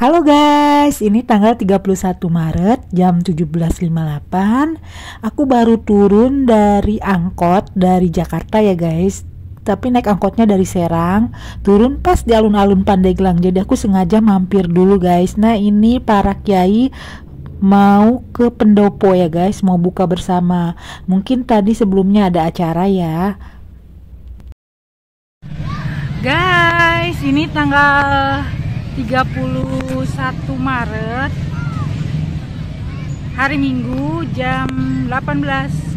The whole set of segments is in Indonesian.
Halo guys, ini tanggal 31 Maret jam 17.58 Aku baru turun dari angkot dari Jakarta ya guys. Tapi naik angkotnya dari Serang Turun pas di alun-alun Pandeglang Jadi aku sengaja mampir dulu guys. Nah ini para kiai mau ke pendopo ya guys Mau buka bersama. Mungkin tadi sebelumnya ada acara ya. Guys, ini tanggal 31 Maret hari Minggu jam 18.02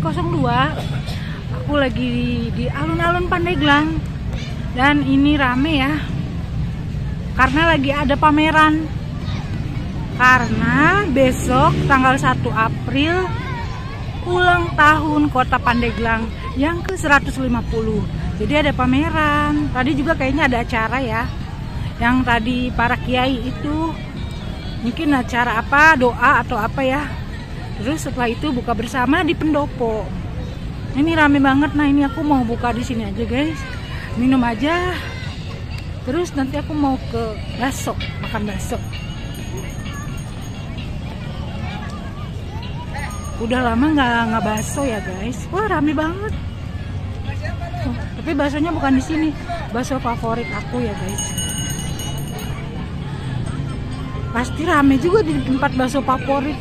aku lagi di alun-alun Pandeglang. Dan ini rame ya karena lagi ada pameran. Karena besok tanggal 1 April ulang tahun kota Pandeglang yang ke 150 jadi ada pameran. Tadi juga kayaknya ada acara ya yang tadi para kiai itu mungkin acara apa doa atau apa ya. Terus setelah itu buka bersama di pendopo. Ini rame banget nah ini aku mau buka di sini aja guys. Minum aja. Terus nanti aku mau ke baso makan baso udah lama nggak nggak baso ya guys. Wah rame banget. Tapi baksonya bukan di sini. Bakso favorit aku ya guys pasti rame juga di tempat bakso favorit.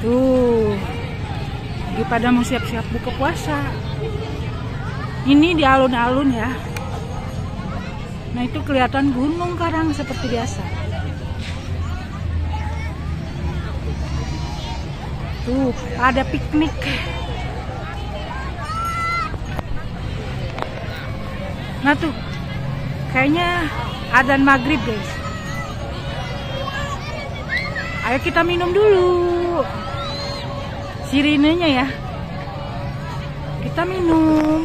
Tuh. Lagi pada mau siap-siap buka puasa. Ini di alun-alun ya. Nah itu kelihatan gunung karang seperti biasa. Tuh ada piknik. Nah tuh. Kayaknya adzan maghrib guys. Ayo kita minum dulu. Sirinenya ya. Kita minum.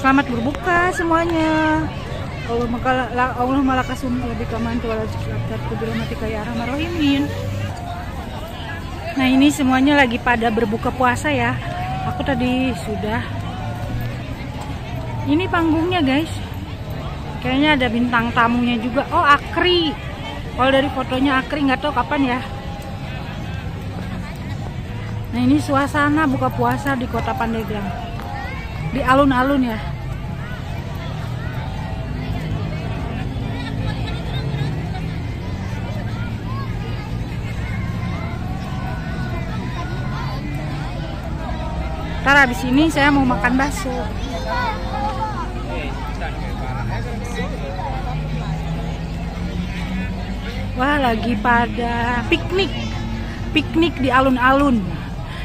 Selamat berbuka semuanya. Allah makala Allah malakasum lebih kaman tu wala ciklat kubila mati kaya rahim Nah ini semuanya lagi pada berbuka puasa ya. Aku tadi sudah. Ini panggungnya guys Kayaknya ada bintang tamunya juga. Oh, Akri. Kalau dari fotonya Akri nggak tahu kapan ya. Nah, ini suasana buka puasa di Kota Pandeglang. Di alun-alun ya. Ntar abis ini saya mau makan bakso. Wah lagi pada piknik. Piknik di alun-alun.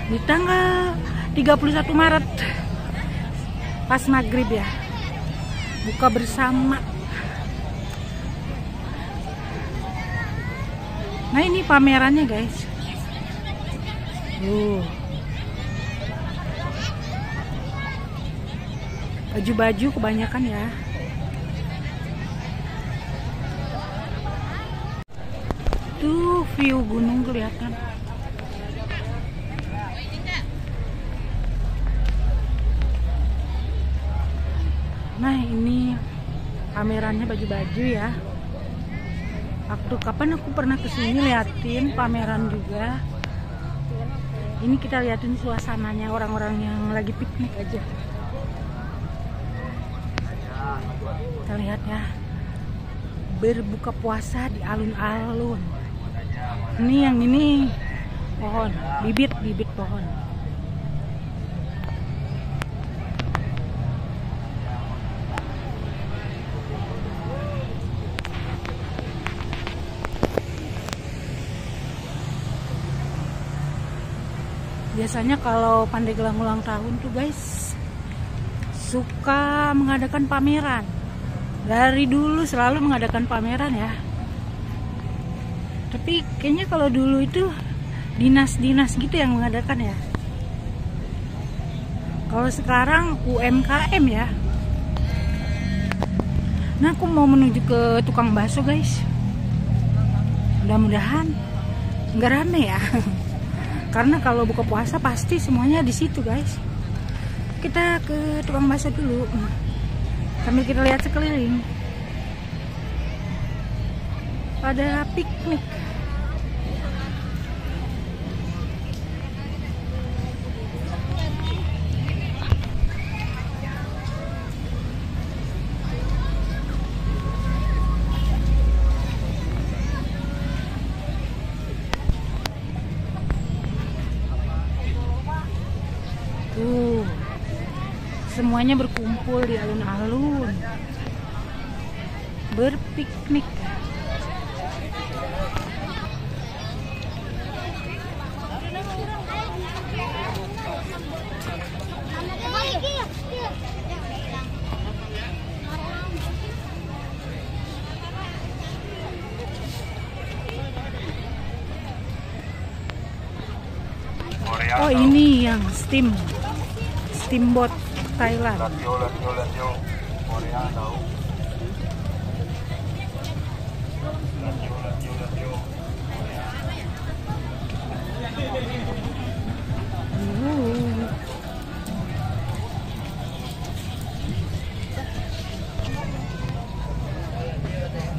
Di tanggal 31 Maret. Pas maghrib ya. Buka bersama. Nah ini pamerannya guys. Uh. Baju-baju kebanyakan ya Tuh view gunung kelihatan. Nah ini pamerannya baju-baju ya. Waktu kapan aku pernah ke sini liatin pameran juga. Ini kita liatin suasananya orang-orang yang lagi piknik aja. Kita lihat ya berbuka puasa di alun-alun ini yang ini pohon bibit bibit pohon. Biasanya kalau Pandeglang ulang tahun tuh guys suka mengadakan pameran. Dari dulu selalu mengadakan pameran ya tapi kayaknya kalau dulu itu dinas-dinas gitu yang mengadakan ya. Kalau sekarang UMKM ya. Nah aku mau menuju ke tukang bakso guys. Mudah-mudahan nggak rame ya. Karena kalau buka puasa pasti semuanya di situ guys. Kita ke tukang bakso dulu. Sambil kita lihat sekeliling. Pada piknik Tuh, semuanya berkumpul di alun-alun, berpiknik. Oh ini yang steam, steamboat Thailand. Uh.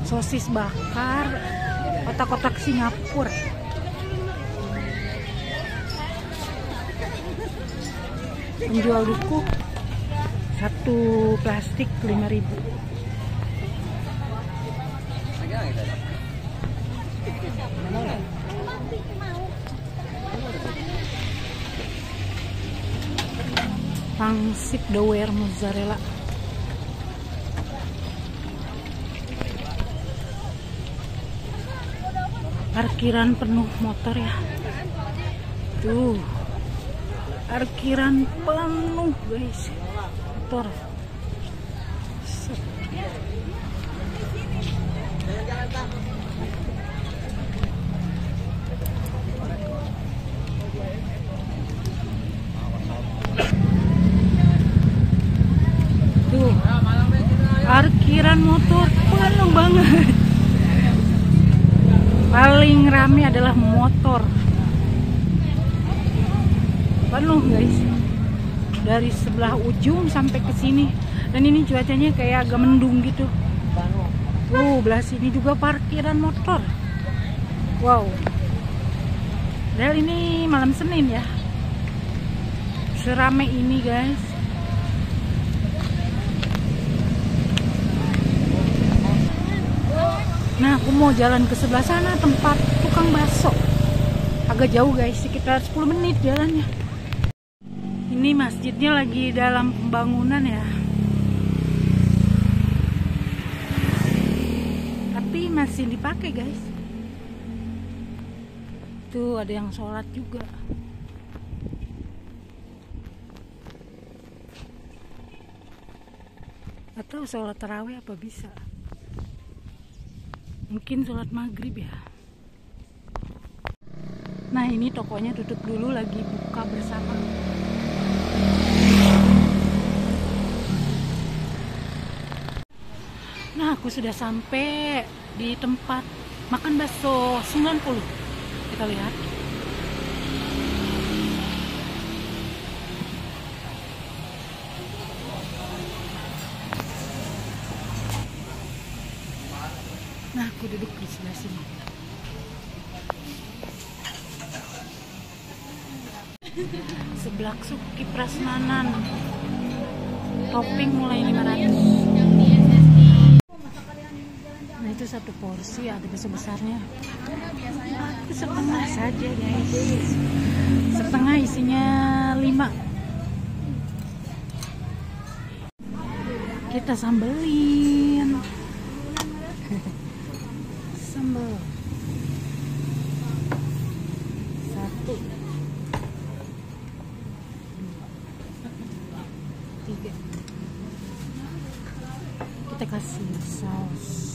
Sosis bakar, kotak-kotak Singapura. Penjual duku satu plastik 5000 pangsit dower mozzarella. Parkiran penuh motor ya. Tuh. Parkiran penuh guys motor tuh. Parkiran motor penuh banget. Paling rame adalah motor. Penuh guys dari sebelah ujung sampai ke sini. Dan ini cuacanya kayak agak mendung gitu. Tuh belah sini juga parkiran motor. Wow. Dan ini malam Senin ya. Serame ini guys. Nah, aku mau jalan ke sebelah sana tempat tukang bakso. Agak jauh guys, sekitar 10 menit jalannya. Ini masjidnya lagi dalam pembangunan ya. Tapi masih dipakai guys. Tuh ada yang sholat juga. Atau sholat tarawih apa bisa? mungkin sholat maghrib ya nah ini tokonya tutup dulu lagi buka bersama nah aku sudah sampai di tempat makan bakso 90 kita lihat Nah, aku duduk di sebelah sini. Seblak suki prasmanan. Topping mulai 500. Nah, itu satu porsi ada besar-besarnya. Aku setengah saja, guys. Setengah isinya 5. Kita sambelin sauce.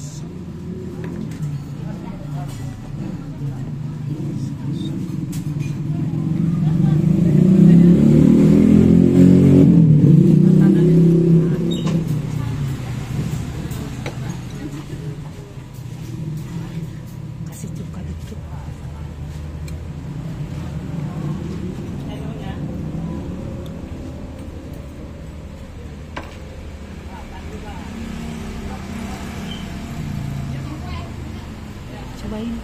Cobain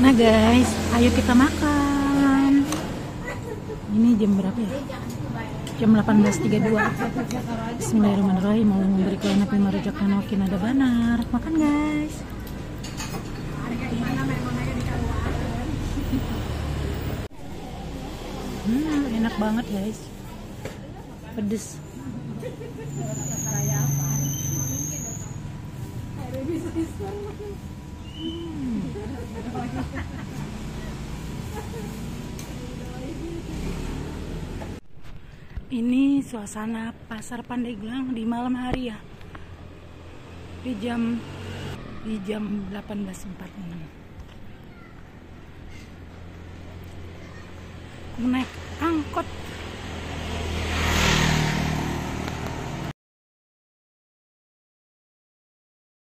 Nah guys, ayo kita makan. Ini jam berapa ya? Jam 18.32. Bismillahirrahmanirrahim. Mau memberi kelana pima rejakna wakin ada banar. Makan guys. Hmm, enak banget guys. Pedes. Ini suasana pasar Pandeglang di malam hari ya. Di jam di jam 18.46. Naik